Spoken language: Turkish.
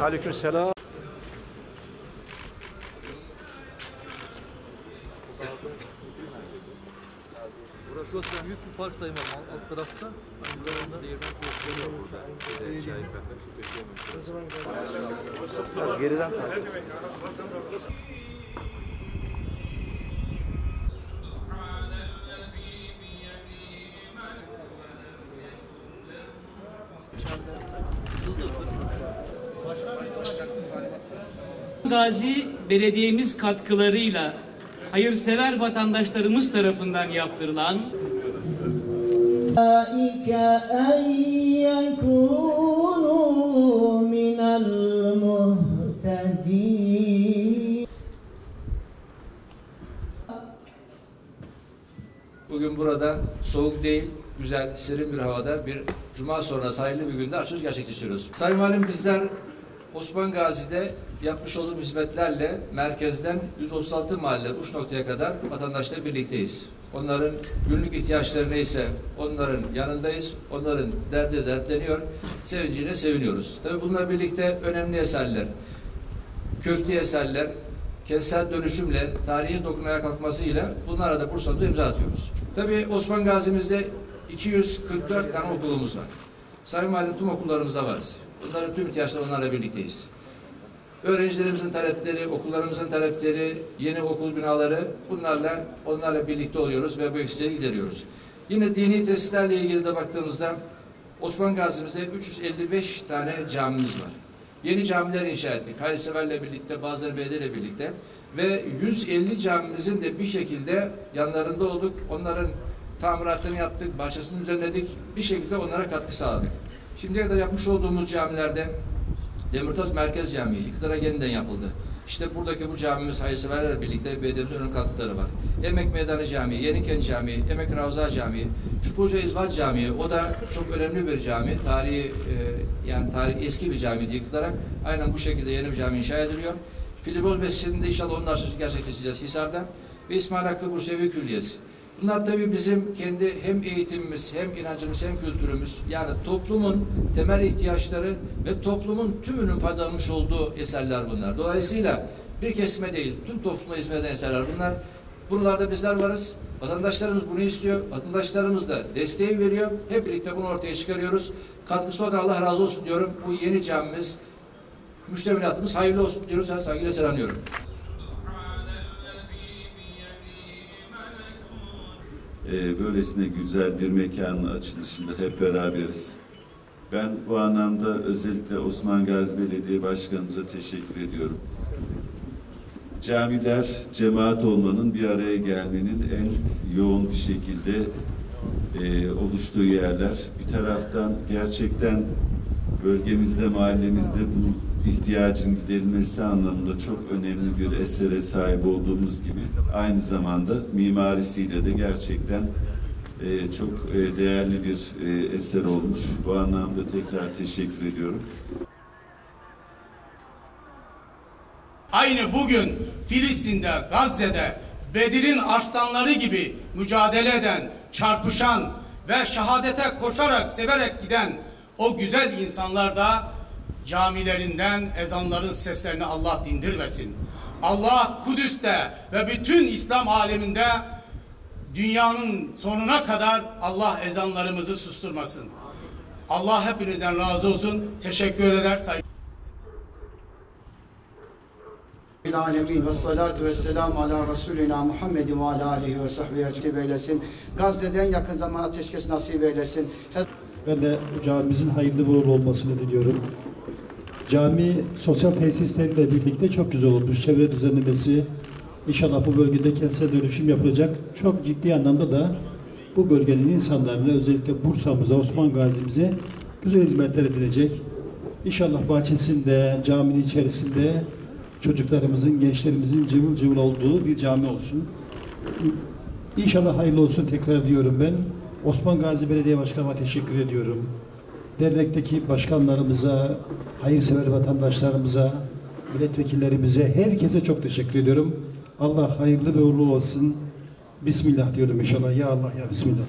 Aleykümselam. Burası aslında büyük bir park sayılmaz alt, alt tarafta. Aynı zamanda değirmen var burada. Geriden kal. Gazi Belediyemiz katkılarıyla hayırsever vatandaşlarımız tarafından yaptırılan soğuk değil, güzel, serin bir havada bir cuma sonrası hayırlı bir günde açılış gerçekleştiriyoruz. Sayın Valim bizler Osman Gazi'de yapmış olduğum hizmetlerle merkezden 136 mahalle uç noktaya kadar vatandaşlarla birlikteyiz. Onların günlük ihtiyaçları neyse onların yanındayız. Onların derdi dertleniyor, sevinciyle seviniyoruz. Tabii bununla birlikte önemli eserler, köklü eserler, kentsel dönüşümle tarihi dokunmaya kalkmasıyla bunlara da Bursa'da imza atıyoruz. Tabii Osman Gazi'mizde 244 tane okulumuz var. Sayın Valim tüm okullarımızda varız. Bunların tüm ihtiyaçları onlarla birlikteyiz. Öğrencilerimizin talepleri, okullarımızın talepleri, yeni okul binaları bunlarla onlarla birlikte oluyoruz ve bu eksikleri gideriyoruz. Yine dini tesislerle ilgili de baktığımızda Osman Gazi'mizde 355 tane camimiz var. Yeni camiler inşa ettik. Hayırseverle birlikte, bazıları belediyeyle birlikte. Ve 150 camimizin de bir şekilde yanlarında olduk. Onların tamiratını yaptık, bahçesini düzenledik. Bir şekilde onlara katkı sağladık. Şimdiye kadar yapmış olduğumuz camilerde Demirtaş Merkez Camii iktidara yeniden yapıldı. İşte buradaki bu camimiz hayırseverlerle birlikte belediyemizin önemli katkıları var. Emek Meydanı Camii, Yeniken Camii, Emek Ravza Camii, Çukurca İzvat Camii, o da çok önemli bir cami. Tarihi, e, yani tarihi eski bir cami yıkılarak aynen bu şekilde yeni bir cami inşa ediliyor. Filiboz Mescidi'nde inşallah onun açılışı gerçekleştireceğiz Hisar'da. Ve İsmail Hakkı Bursevi Külliyesi. Bunlar tabii bizim kendi hem eğitimimiz, hem inancımız, hem kültürümüz, yani toplumun temel ihtiyaçları ve toplumun tümünün faydalanmış olduğu eserler bunlar. Dolayısıyla bir kesime değil, tüm topluma hizmet eden eserler bunlar. Buralarda bizler varız. Vatandaşlarımız bunu istiyor. Vatandaşlarımız da desteği veriyor. Hep birlikte bunu ortaya çıkarıyoruz. Katkısı olan Allah razı olsun diyorum. Bu yeni camimiz, müştemilatımız hayırlı olsun diyoruz. Saygıyla selamlıyorum. Ee, böylesine güzel bir mekanın açılışında hep beraberiz. Ben bu anlamda özellikle Osman Gazi Belediye Başkanımıza teşekkür ediyorum. Camiler, cemaat olmanın, bir araya gelmenin en yoğun bir şekilde e, oluştuğu yerler. Bir taraftan gerçekten bölgemizde, mahallemizde bu ihtiyacın giderilmesi anlamında çok önemli bir esere sahip olduğumuz gibi aynı zamanda mimarisiyle de gerçekten e, çok e, değerli bir e, eser olmuş. Bu anlamda tekrar teşekkür ediyorum. Aynı bugün Filistin'de, Gazze'de Bedir'in arslanları gibi mücadele eden, çarpışan ve şehadete koşarak, severek giden o güzel insanlar da camilerinden ezanların seslerini Allah dindirmesin. Allah Kudüs'te ve bütün İslam aleminde dünyanın sonuna kadar Allah ezanlarımızı susturmasın. Allah hepinizden razı olsun. Teşekkür eder. Saygı alemin ve salatu ve selamu ala Resulina Muhammedin ve ala alihi ve sahbihi ecmaîn eylesin. Gazze'den yakın zaman ateşkes nasip eylesin. Ben de camimizin hayırlı uğurlu olmasını diliyorum. Cami sosyal tesislerle birlikte çok güzel olmuş. Çevre düzenlemesi, inşallah bu bölgede kentsel dönüşüm yapılacak. Çok ciddi anlamda da bu bölgenin insanlarına özellikle Bursa'mıza, Osman Gazi'mize güzel hizmetler edilecek. İnşallah bahçesinde, caminin içerisinde çocuklarımızın, gençlerimizin cıvıl cıvıl olduğu bir cami olsun. İnşallah hayırlı olsun tekrar diyorum ben. Osman Gazi Belediye Başkanıma teşekkür ediyorum. Dernekteki başkanlarımıza, hayırsever vatandaşlarımıza, milletvekillerimize, herkese çok teşekkür ediyorum. Allah hayırlı ve uğurlu olsun. Bismillah diyorum inşallah. Ya Allah ya Bismillah.